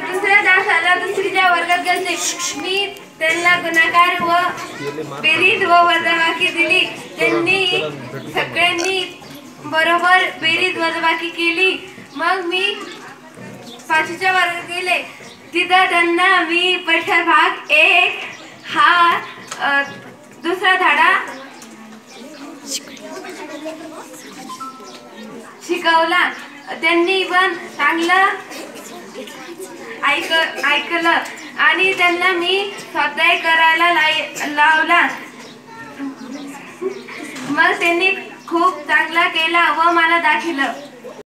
दुसऱ्या तासाला दुसरीच्या वर्गात गेले मी त्यांना गुणाकार व बेरीज व वजाबाकी दिली. त्यांनी सगळ्यांनी बरोबर बेरीज वजाबाकी केली. मग मी पाचवीच्या वर्गात गेले. तिथं त्यांना मी पहिला भाग एक हा दुसरा धडा शिकवला. त्यांनी पण चांगलं ऐक ऐकलं. आणि त्यांना मी स्वतः करायला लाई- लावला. मग त्यांनी खूप चांगला केला व मला दाखिलं.